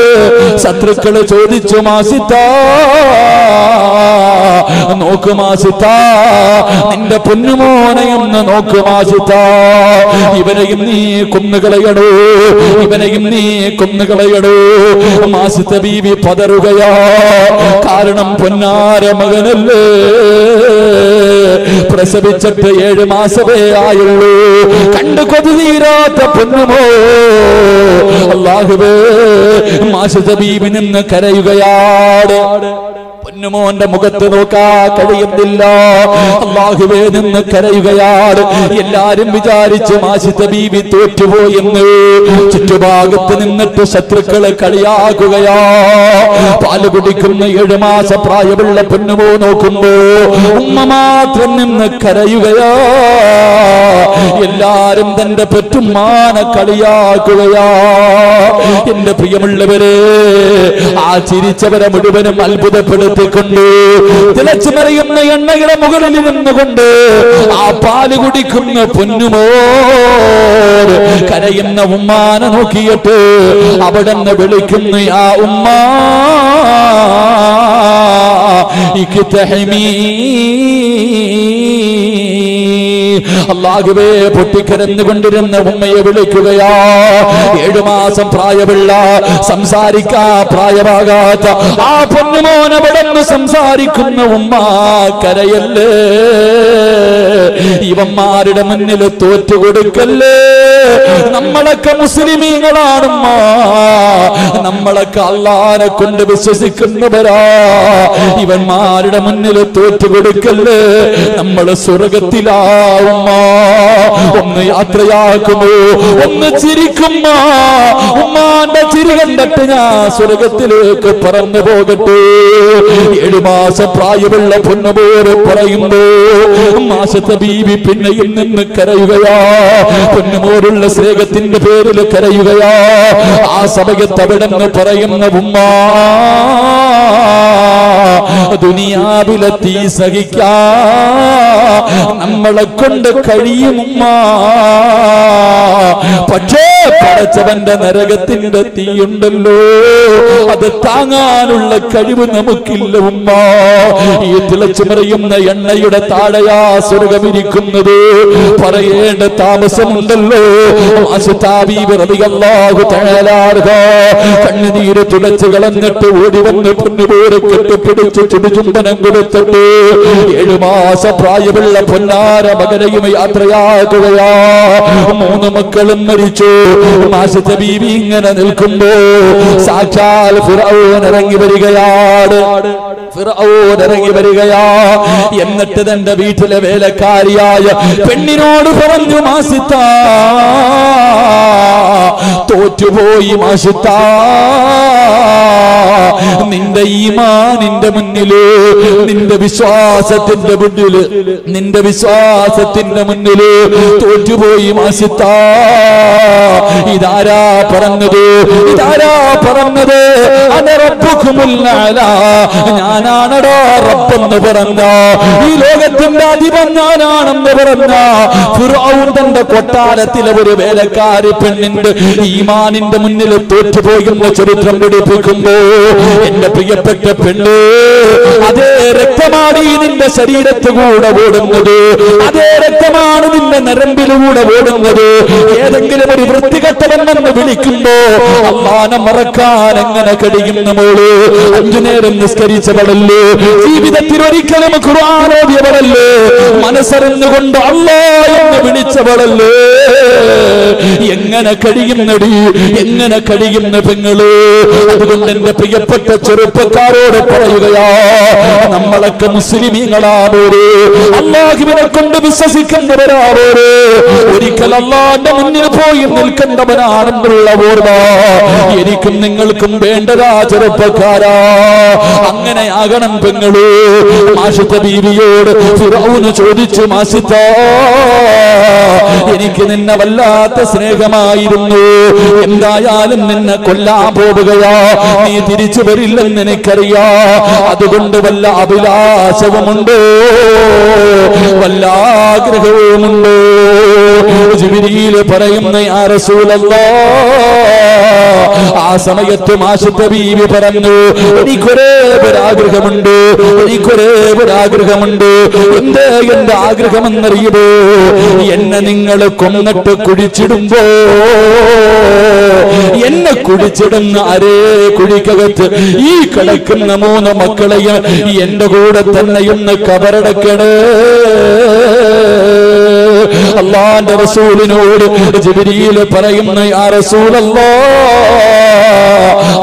ശത്രുക്കൾ ചോദിച്ചു മാസിത്ത നോക്ക് മാസിത്ത നിന്റെ പൊന്നുമോനെയൊന്ന് നോക്ക് മാസിത്താ. ഇവനെയും നീ കൊന്നുകളയണോ? ഇവനെയും നീ കൊന്നുകളയടോ. മാസിത്ത ബീവി കാരണം പൊന്നാര മകനല്ലേ. പ്രസവിച്ചിട്ട് ഏഴ് മാസമേ ആയുള്ളൂ. കണ്ടു കൊതുതീരാത്ത പൊന്നുമോ? അള്ളാഹുവേ മാസത്തെ ബീവി നിന്ന് കരയുകയാണ് പൊന്നുമോന്റെ മുഖത്ത് നോക്കാ കഴിയുന്നില്ല. അള്ളാഹുവേ നിന്ന് കരയുകയാണ്. എല്ലാരും വിചാരിച്ച് മാസിത്ത ബീവി തോറ്റുപോയെന്ന്. ചുറ്റുഭാഗത്ത് നിന്നിട്ട് ശത്രുക്കളെ കളിയാക്കുകയാ. പാൽ കുടിക്കുന്ന ഏഴു മാസ പ്രായമുള്ള പൊന്നുമോ നോക്കുമ്പോ ഉമ്മ മാത്രം നിന്ന് കരയുകയാ. എല്ലാരും തന്റെ പെറ്റുമ്മാനെ കളിയാക്കുകയാ. എന്റെ പ്രിയമുള്ളവരെ ആ ചിരിച്ചവരെ മുഴുവനും അത്ഭുതപ്പെടുത്തിക്കൊണ്ട് തിളച്ചു മറിയുന്ന എണ്ണയുടെ മുകളിൽ നിന്നുകൊണ്ട് ആ പാൽ കുടിക്കുന്ന പൊന്നുമോ കരയുന്ന ഉമ്മാനെ നോക്കിയിട്ട് അവിടെ നിന്ന് വിളിക്കുന്ന ആ ഉമ്മ അള്ളാഹുവേ പൊട്ടിക്കരന്നുകൊണ്ടിരുന്ന ഉമ്മയെ വിളിക്കുകയാ. ഏഴു മാസം പ്രായമുള്ള സംസാരിക്കാ പ്രായമാകാത്ത ആ പൊന്നുമോനവിടെന്ന് സംസാരിക്കുന്ന ഉമ്മ കരയല്ലേ? ഇവന്മാരുടെ മുന്നിൽ തോറ്റുകൊടുക്കല്ലേ? നമ്മളൊക്കെ മുസ്ലിമീങ്ങളാണമ്മ. നമ്മളൊക്കെ അള്ളാനെ കൊണ്ട് വിശ്വസിക്കുന്നവരാ. ഇവന്മാരുടെ മുന്നിൽ തോറ്റുകൊടുക്കല്ലേ? നമ്മൾ സ്വർഗത്തിലാവുമ്മ ഒന്ന് യാത്രയാക്കുമോ ഒന്ന് ചിരിക്കുമ്മ. ഉമ്മാന്റെ ചിരി കണ്ടിട്ട് ഞാൻ സ്വർഗത്തിലേക്ക് പറന്നു പോകട്ടെ. ഏഴു മാസം പ്രായമുള്ള പൊന്നുപോര് പറയുമ്പോ മാസത്തെ ബീവി പിന്നെയും നിന്ന് കരയുകയാ. പൊന്നുമോടുള്ള സ്നേഹത്തിന്റെ പേരിൽ കരയുകയാ. ആ സമയത്ത് അവിടെ നിന്ന് പറയുന്ന ഉമ്മ ദുനിയാവിലെ സഹിക്കാ. നമ്മളെ കൊണ്ട് കഴിയും ഉമ്മ. പക്ഷേ പടച്ചവന്റെ നരകത്തിന്റെ തീയുണ്ടല്ലോ. അത് താങ്ങാനുള്ള കഴിവ് നമുക്കില്ല ഉമ്മ. ഈ തിളച്ചു പറയുന്ന എണ്ണയുടെ താഴെയാ സ്വർഗമിരിക്കുന്നത്. പറയേണ്ട താമസമുണ്ടല്ലോ. കണ്ണുനീര് തുടച്ചു കളഞ്ഞിട്ട് ഓടി വന്ന് പൊന്നുപോലെ കെട്ടിപ്പിടിച്ച് ചുടുചുംബനം കൊടുത്തിട്ട് ഏഴു മാസ പ്രായമുള്ള പൊന്നാര മകനെയും യാത്രയാകുകയാ മൂന്ന് മക്കളും മരിച്ചു. മാസത്തെ ബീവി ഇങ്ങനെ നിൽക്കുമ്പോ സാക്ഷാൽ ഫിറൗൻ ഇറങ്ങി വരികയാണ്. ഫിറൗൻ ഇറങ്ങി വരികയാ. എന്നിട്ട് തന്റെ വീട്ടിലെ വേലക്കാരിയായ പെണ്ണിനോട് പറഞ്ഞു മാസിത്ത തോറ്റുപോയി മാസിത്ത നിന്റെ ഈമാനിന്റെ മുന്നിൽ നിന്റെ വിശ്വാസത്തിന്റെ മുന്നിൽ നിന്റെ വിശ്വാസത്തിന്റെ മുന്നിൽ തോറ്റുപോയി മാസിത്ത ഇതാരാ പറഞ്ഞത്? ഇതാരാ പറഞ്ഞത്? ഞാനാണടോ റബ്ബെന്ന് പറഞ്ഞ. ഈ ലോകത്തിന്റെ അധിപൻ ഞാനാണെന്ന് പറഞ്ഞ. തന്റെ കൊട്ടാരത്തിലെ ഒരു വേലക്കാരി പെണ്ണിന്റെ ഈമാനിന്റെ മുന്നിൽ തോറ്റുപോകുന്ന ചരിത്രം പിടിപ്പിക്കുമ്പോ എന്റെ പ്രിയപ്പെട്ട പെണ്ണ് അതേ രക്തമാണ് നിന്റെ ശരീരത്തിലൂടെ ഓടുന്നത്. അതേ രക്തമാണ് നിന്റെ നരമ്പിലൂടെ ഓടുന്നത്. ഏതെങ്കിലും ഒരു വൃത്തികെട്ടവെന്നെന്ന് വിളിക്കുമ്പോ അമ്മാനം മറക്കാൻ എങ്ങനെ കഴിയുന്ന നമ്മൾ അഞ്ചു നേരം നിസ്കരിച്ചവളല്ലേ ജീവിതത്തിൽ ഒരിക്കലും ഖുർആാനോദ്യവളല്ലേ മനസ്സറിഞ്ഞുകൊണ്ട് അമ്മ എന്ന് വിളിച്ചവളല്ലേ എങ്ങനെ കഴിയുന്നടി? എങ്ങനെ കഴിയുന്ന പെങ്ങൾ? അതുകൊണ്ട് എന്റെ പ്രിയപ്പെട്ട ചെറുപ്പക്കാരോട് പറയുകയാ നമ്മളൊക്കെ മുസ്ലിമീങ്ങളാവോര് അള്ളാഹുവിനെ കൊണ്ട് വിശ്വസിക്കുന്നവരാവോര് ഒരിക്കൽ അള്ളാന്റെ മുന്നിൽ പോയി നിൽക്കേണ്ടവനാണെന്നുള്ള ഓർമ്മ എനിക്കും നിങ്ങൾക്കും വേണ്ടതാ ചെറുപ്പക്കാരാ. അങ്ങനെ ആകണം പെങ്ങൾ. മാഷിത്ത ബീവിയോട് ചോദിച്ചു മാസിത്ത എനിക്ക് നിന്നെ വല്ലാത്ത സ്നേഹമായിരുന്നു. എന്തായാലും നിന്നെ കൊല്ലാൻ പോവുകയാ. നീ തിരിച്ചു വരില്ലെന്ന് എനിക്കറിയാ. അതുകൊണ്ട് വല്ല അഭിലാഷവുമുണ്ടോ? വല്ല ആഗ്രഹവുമുണ്ടോ? ജിബിരിയിൽ പറയുന്ന ആ റസൂലല്ലോ. ആ സമയത്ത് മാഷത്തെ ബീവി പറഞ്ഞു എനിക്കൊരേ ഒരാഗ്രഹമുണ്ട് എനിക്കൊരേ ഒരാഗ്രഹമുണ്ട്. എന്തേ എന്റെ ആഗ്രഹമെന്നറിയുമോ? എന്നെ നിങ്ങൾ കൊന്നിട്ട് കുഴിച്ചിടുമ്പോ എന്നെ കുഴിച്ചിടുന്ന അരേ കുഴിക്കകത്ത് ഈ കിടക്കുന്ന മൂന്ന് മക്കളെയും എന്റെ കൂടെ തന്നെ ഇന്ന് കബറടക്കണേ. അള്ളാന്റെ റസൂലിനോട് ജബരിയിൽ പറയുന്ന ആ റസൂലല്ലോ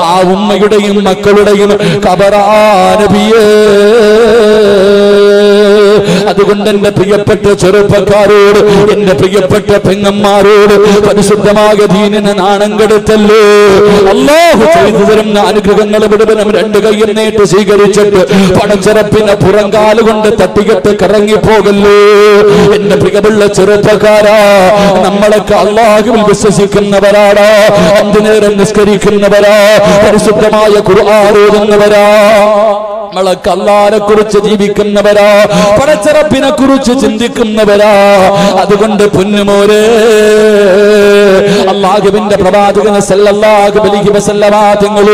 ആ ഉമ്മയുടെയും മക്കളുടെയും കബറാനബിയേ അതുകൊണ്ട് എന്റെ പ്രിയപ്പെട്ട ചെറുപ്പക്കാരോട് എന്റെ പ്രിയപ്പെട്ട പെങ്ങന്മാരോട് പരിശുദ്ധമായ ദീനിനെ നാണം കെടുത്തല്ലോ? അല്ലാഹു ചെയ്തു തരുന്ന അനുഗ്രഹങ്ങൾ മുഴുവനും രണ്ട് കൈയും നേട്ട് സ്വീകരിച്ചിട്ട് പടച്ചിറപ്പിനെ പുറങ്കാലുകൊണ്ട് തട്ടികെട്ട് കറങ്ങി എന്റെ പ്രിയമുള്ള ചെറുപ്പക്കാരാ നമ്മളൊക്കെ അള്ളാഹുവിൽ വിശ്വസിക്കുന്നവരാടാ അഞ്ചു നേരം നിസ്കരിക്കുന്നവരാ പരിശുദ്ധമായ കുറുആരോതുന്നവരാ നമ്മളൊക്കെ അള്ളാനെ കുറിച്ച് ജീവിക്കുന്നവരാ പടച്ചിറപ്പിനെ കുറിച്ച് ചിന്തിക്കുന്നവരാ. അതുകൊണ്ട് പൊന്നുമോരെ സല്ലല്ലാഹു അലൈഹി വസല്ലമ തങ്ങൾ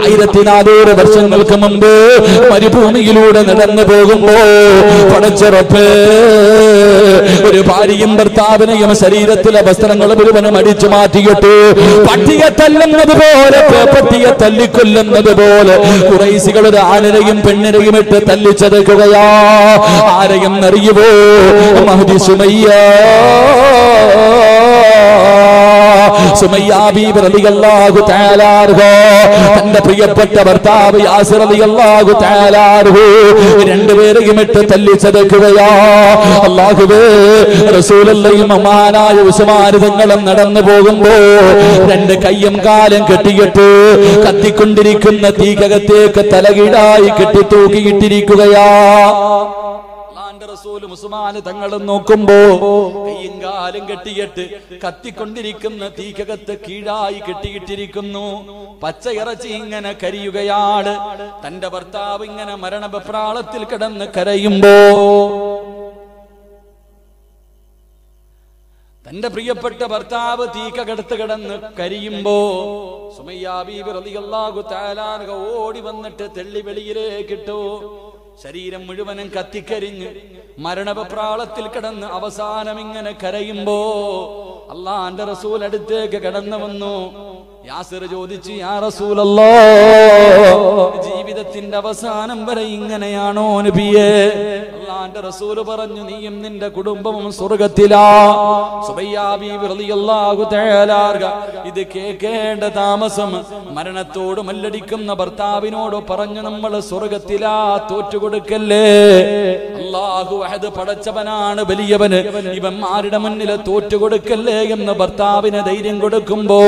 ആയിരത്തി നാനൂറ് വർഷങ്ങൾക്ക് മുമ്പ് മരുഭൂമിയിലൂടെ നടന്നു പോകുമ്പോ പടച്ചിറപ്പ് ഒരു ഭാര്യയും ഭർത്താവിനെയും ശരീരത്തിലെ വസ്ത്രങ്ങൾ മുഴുവനും അടിച്ചു മാറ്റിയിട്ട് പട്ടിയെ തല്ലുന്നത് പോലെ പട്ടിയെ തല്ലിക്കൊല്ലുന്നത് പോലെ കുറൈസികളുടെ ആനരെയും പെണ്ണിനെയും ഇട്ട് തല്ലി ചതക്കുകയാ ആരെയും അറിയുവോ മഹദി സുമയ്യ. തന്റെ പ്രിയപ്പെട്ട ഭർത്താവ് യാസിർ റളിയല്ലാഹു തആല അൻഹു രണ്ടുപേരെയും ഇട്ട് തല്ലിച്ചതയ്ക്കുകയാ അല്ലാഹുവേ റസൂലുള്ളയും മഹാനായ ഉസ്മാൻ നടന്നു പോകുമ്പോ രണ്ട് കയ്യും കാലും കെട്ടിയിട്ട് കത്തിക്കൊണ്ടിരിക്കുന്ന തീകകത്തേക്ക് തലകീടായി കെട്ടി തൂക്കിയിട്ടിരിക്കുകയാ. അള്ളാന്റെ റസൂൽ മുസ്മാന് തങ്ങളും നോക്കുമ്പോ കയ്യും കാലും കെട്ടിയിട്ട് കത്തിക്കൊണ്ടിരിക്കുന്ന തീക്കകത്ത് കീഴായി കെട്ടിയിട്ടിരിക്കുന്നു. പച്ച ഇറച്ചി ഇങ്ങനെ കരിയുകയാണ്. തന്റെ ഭർത്താവ് ഇങ്ങനെ മരണപ്രാളത്തിൽ കിടന്ന് കരയുമ്പോ തന്റെ പ്രിയപ്പെട്ട ഭർത്താവ് തീക്കകടുത്ത് കിടന്ന് കരിയുമ്പോ സുമയ്യാബീബ് റളിയല്ലാഹു തആല അൻഹ ഓടി വന്നിട്ട് തെള്ളി വെളിയിലേക്കിട്ടു ശരീരം മുഴുവനും കത്തിക്കരിഞ്ഞ് മരണപ്രാളത്തിൽ കിടന്ന് അവസാനം ഇങ്ങനെ കരയുമ്പോ അള്ളാന്റെ റസൂൽ അടുത്തേക്ക് കടന്നു വന്നു. യാസിർ ചോദിച്ചു യാ റസൂലല്ലോ ജീവിതത്തിന്റെ അവസാനം വരെ ഇങ്ങനെയാണോ നബിയേ? അള്ളാന്റെ റസൂൽ പറഞ്ഞു നീയും നിന്റെ കുടുംബവും സ്വർഗത്തിലാ. ഇത് കേൾക്കേണ്ട താമസം മരണത്തോട് മല്ലടിക്കുന്ന ഭർത്താവിനോട് പറഞ്ഞു നമ്മൾ സ്വർഗത്തിലാ തോറ്റുകൊടുക്കല്ലേ? അള്ളാഹു അഹദ് പടച്ചവനാണ് വലിയവന്. ഇവന്മാരുടെ മുന്നിൽ തോറ്റുകൊടുക്കല്ലേ എന്ന് ഭർത്താവിന് ധൈര്യം കൊടുക്കുമ്പോ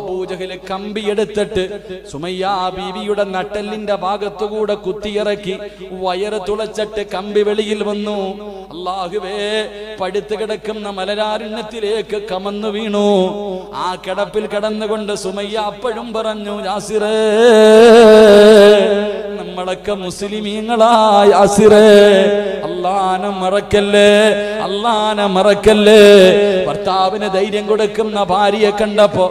അബൂജഹൽ കമ്പിയെടുത്തിട്ട് സുമയ്യാ ബീവിയുടെ നട്ടലിന്റെ ഭാഗത്തുകൂടെ കുത്തിയിറക്കി വയറ് തുളച്ചിട്ട് കമ്പി വെളിയിൽ വന്നു. അള്ളാഹുവേ പടുത്തു കിടക്കുന്ന മലരാരുണ്യത്തിലേക്ക് കമന്നു വീണു. ആ കിടപ്പിൽ കിടന്നുകൊണ്ട് സുമയ്യ അപ്പോഴും പറഞ്ഞു യാസിറേ നമ്മളൊക്കെ മുസ്ലിമീങ്ങളായ അസിറേ അള്ളാനം മറക്കല്ലേ? അള്ളാനെ മറക്കല്ലേ? ഭർത്താവിന് ധൈര്യം കൊടുക്കുന്ന ഭാര്യയെ കണ്ടപ്പോ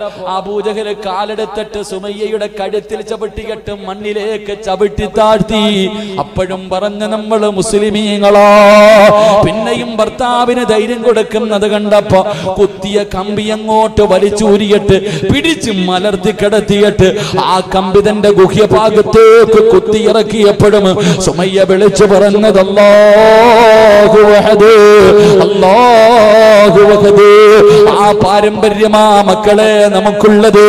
പൂജകര് കാലെടുത്തിട്ട് സുമയ്യയുടെ കഴുത്തിൽ ചവിട്ടിയിട്ട് മണ്ണിലേക്ക് ചവിട്ടി താഴ്ത്തി. അപ്പോഴും പറഞ്ഞ നമ്മൾ മുസ്ലിമീങ്ങളോ. പിന്നെയും ഭർത്താവിന് ധൈര്യം കൊടുക്കുന്നത് കണ്ടപ്പോ കുത്തിയ കമ്പി അങ്ങോട്ട് വലിച്ചൂരിയിട്ട് പിടിച്ച് മലർത്തി കിടത്തിയിട്ട് ആ കമ്പി തന്റെ ഗുഹ്യഭാഗത്തേക്ക് കുത്തിയിറക്കിയപ്പോഴും സുമയ്യ വിളിച്ചു പറഞ്ഞതല്ലോ ആ പാരമ്പര്യമാ മക്കളെ നമുക്കുള്ളത്.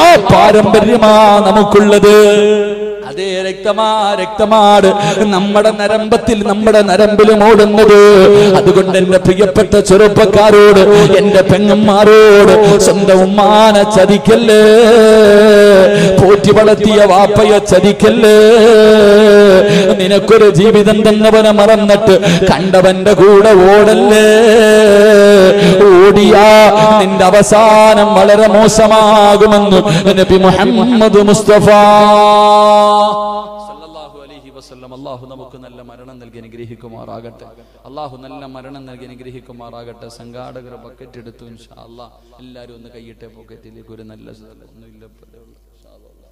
ആ പാരമ്പര്യമാ നമുക്കുള്ളത്. അതേ രക്തമാ രക്തമാണ് നമ്മുടെ നരമ്പത്തിൽ നമ്മുടെ നരമ്പിലും ഓടുന്നത്. അതുകൊണ്ട് എന്റെ പ്രിയപ്പെട്ട ചെറുപ്പക്കാരോട് എന്റെ പെങ്ങന്മാരോട് സ്വന്തം മാന ചതിക്കല്ലേ? പോറ്റി വളർത്തിയ വാപ്പയ ചതിക്കല്ലേ? നിനക്കൊരു ജീവിതം തന്നവനെ മറന്നിട്ട് കണ്ടവന്റെ കൂടെ ഓടല്ലേ? ഓടിയാ നിന്റെ അവസാനം വളരെ മോശമാകുമെന്ന് നബി മുഹമ്മദ് മുസ്തഫ. അലൈഹി അള്ളാഹു നമുക്ക് നല്ല മരണം നൽകി അനുഗ്രഹിക്കുമാറാകട്ടെ. അള്ളാഹു നല്ല മരണം നൽകി അനുഗ്രഹിക്കുമാറാകട്ടെ. സംഘാടകർ ബക്കറ്റ് എടുത്തു ഇൻഷാ എല്ലാവരും ഒന്ന് കൈയിട്ടെ പോക്കറ്റിലേക്ക് ഒരു നല്ല ഒന്നുമില്ല പോലെ ഉള്ള. ഇൻഷാ അല്ലാ.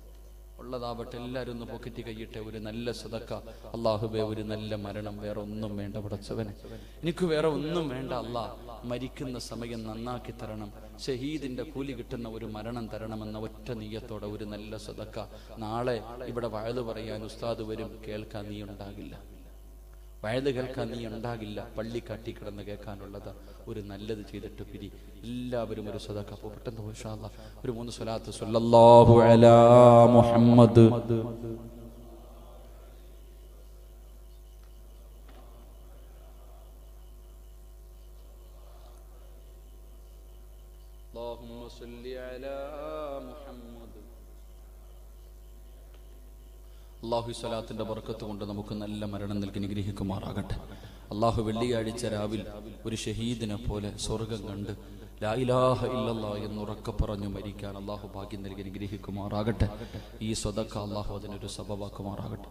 ഉള്ളതാവട്ടെ എല്ലാവരും ഒന്ന് പോക്കറ്റ് കൈയിട്ടെ ഒരു നല്ല സദക്ക. അള്ളാഹുബെ ഒരു നല്ല മരണം വേറെ ഒന്നും വേണ്ട പടച്ചവനെ. എനിക്ക് വേറെ ഒന്നും വേണ്ട അല്ലാ മരിക്കുന്ന സമയം നന്നാക്കി തരണം. ഷഹീദിന്റെ കൂലി കിട്ടുന്ന ഒരു മരണം തരണമെന്ന ഒറ്റ നീയത്തോടെ ഒരു നല്ല സദക്ക. നാളെ ഇവിടെ വഴുതു പറയാൻ ഉസ്താദ് വരും കേൾക്കാൻ നീ ഉണ്ടാകില്ല. വയത് കേൾക്കാൻ നീ ഉണ്ടാകില്ല പള്ളി കാട്ടി കിടന്ന് കേൾക്കാനുള്ളത്. ഒരു നല്ലത് ചെയ്തിട്ട് പിരി. എല്ലാവരും ഒരു സദക്ക അപ്പോൾ പെട്ടെന്ന് പോയി. ഒരു മൂന്ന് സ്വലാത്ത്. സുല്ലാഹു അലാ മുഹമ്മദ്. അള്ളാഹു സ്വലാത്തിന്റെ വർക്കത്ത് കൊണ്ട് നമുക്ക് നല്ല മരണം നൽകി നിഗ്രഹിക്കുമാറാകട്ടെ അള്ളാഹു വെള്ളിയാഴ്ച രാവിലെ ഒരു ഷഹീദിനെ പോലെ സ്വർഗം കണ്ട് ലായിലാഹ എന്ന് ഉറക്ക പറഞ്ഞു മരിക്കാൻ അള്ളാഹു ഭാഗ്യം നൽകി നിഗ്രഹിക്കുമാറാകട്ടെ ഈ സ്വതക്ക അള്ളാഹു അതിനൊരു സബവാക്കുമാറാകട്ടെ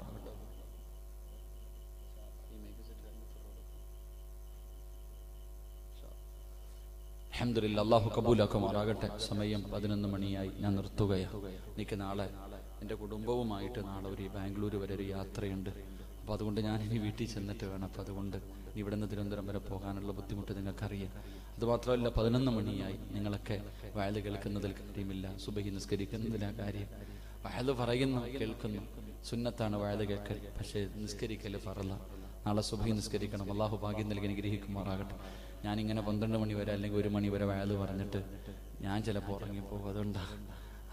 അഹമ്മദില്ല അള്ളാഹു കബൂലാക്കുമാറാകട്ടെ. സമയം പതിനൊന്ന് മണിയായി. ഞാൻ നിർത്തുകയാണ്. എനിക്ക് നാളെ എന്റെ കുടുംബവുമായിട്ട് നാളെ ഒരു ബാംഗ്ലൂർ വരെ ഒരു യാത്രയുണ്ട്. അപ്പോൾ അതുകൊണ്ട് ഞാൻ ഇനി വീട്ടിൽ ചെന്നിട്ട് വേണം. അപ്പോൾ അതുകൊണ്ട് ഇവിടെ നിന്ന് തിരുവനന്തപുരം വരെ പോകാനുള്ള ബുദ്ധിമുട്ട് നിങ്ങൾക്കറിയാം. അതുമാത്രമല്ല പതിനൊന്ന് മണിയായി നിങ്ങളൊക്കെ വയൽ കേൾക്കുന്നതിൽ കാര്യമില്ല. സുബഹി നിസ്കരിക്കുന്നതിലാ കാര്യം. വയൽ പറയുന്നു കേൾക്കുന്നു. സുന്നത്താണ് വയൽ കേൾക്കൽ പക്ഷേ നിസ്കരിക്കൽ പറല നാളെ സുബഹി നിസ്കരിക്കണം. അള്ളാഹു ഭാഗ്യം നൽകി അനുഗ്രഹിക്കുമാറാകട്ടെ. ഞാനിങ്ങനെ പന്ത്രണ്ട് മണി വരെ അല്ലെങ്കിൽ ഒരു മണി വരെ വയൽ പറഞ്ഞിട്ട് ഞാൻ ചിലപ്പോൾ ഉറങ്ങിപ്പോകും. അതുകൊണ്ടാ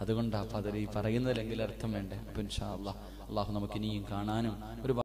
അതുകൊണ്ടാ ഫാദർ ഈ പറയുന്നതിലെങ്കിലും അർത്ഥം വേണ്ടേ? അപ്പം ഇൻഷാ അള്ളാഹ് അള്ളാഹു നമുക്ക് ഇനിയും കാണാനും ഒരു